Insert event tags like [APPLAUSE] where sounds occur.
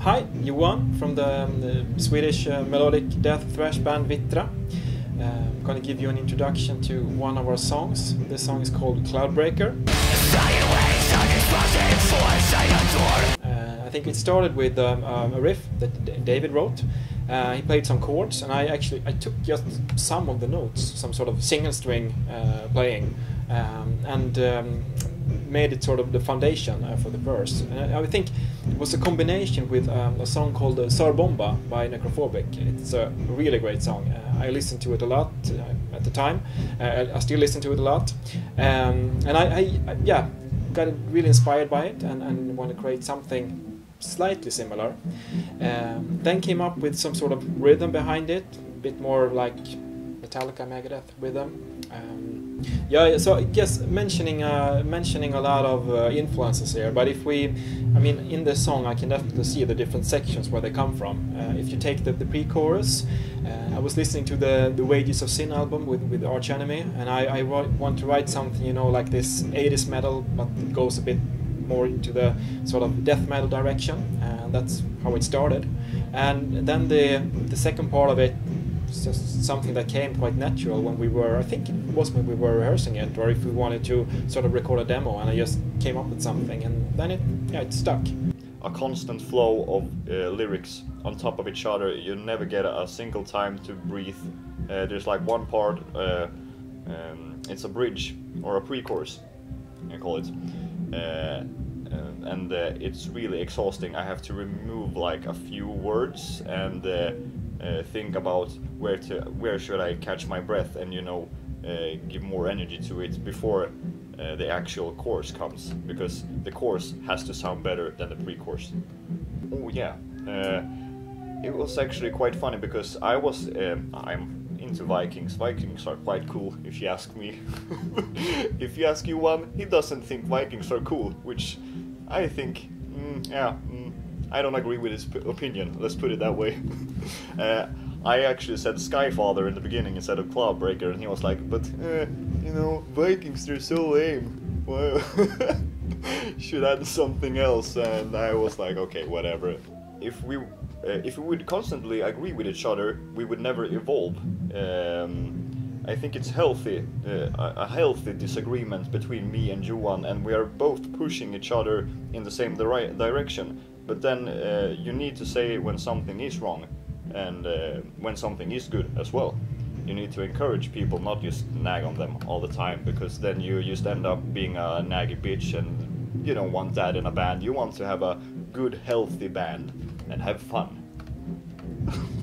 hi, Johan from the, um, the Swedish uh, melodic death thrash band Vittra. Uh, I'm gonna give you an introduction to one of our songs. This song is called Cloudbreaker. Uh, I think it started with um, um, a riff that D David wrote. Uh, he played some chords, and I actually I took just some of the notes, some sort of single string uh, playing, um, and made it sort of the foundation uh, for the verse. And I, I think it was a combination with um, a song called uh, Tsar Bomba by Necrophobic. It's a really great song. Uh, I listened to it a lot uh, at the time. Uh, I still listen to it a lot, um, and I, I, I yeah got really inspired by it and, and want to create something slightly similar. Um, then came up with some sort of rhythm behind it, a bit more like Metallica, Megadeth rhythm. Um, yeah, so I guess mentioning uh, mentioning a lot of uh, influences here, but if we, I mean, in the song I can definitely see the different sections where they come from. Uh, if you take the, the pre-chorus, uh, I was listening to the the Wages of Sin album with with Arch Enemy, and I, I want to write something you know like this 80s metal, but it goes a bit more into the sort of death metal direction, and that's how it started. And then the the second part of it just something that came quite natural when we were I think it was when we were rehearsing it or if we wanted to sort of record a demo and I just came up with something and then it yeah it stuck. A constant flow of uh, lyrics on top of each other you never get a, single time to breathe. Uh, there's like one part uh, um, it's a bridge or a pre-chorus I call it. Uh, and uh, it's really exhausting. I have to remove like a few words and uh, think about where to where should I catch my breath and you know uh, give more energy to it before uh, the actual course comes because the course has to sound better than the pre-course. Oh yeah, uh, it was actually quite funny because I was um, I'm into Vikings. Vikings are quite cool if you ask me. [LAUGHS] if you ask Johan, he doesn't think Vikings are cool, which I think, mm, yeah. Mm, I don't agree with his opinion. Let's put it that way. [LAUGHS] uh, I actually said Skyfather in the beginning instead of Cloudbreaker, and he was like, "But uh, you know, Vikings they're so lame. Well, [LAUGHS] should add something else." And I was like, "Okay, whatever." If we uh, if we would constantly agree with each other, we would never evolve. Um, I think it's healthy, uh, a healthy disagreement between me and Johan, and we are both pushing each other in the same dire direction but then uh, you need to say when something is wrong and uh, when something is good as well. You need to encourage people, not just nag on them all the time, because then you just end up being a naggy bitch and you don't want that in a band. You want to have a good, healthy band and have fun. [LAUGHS]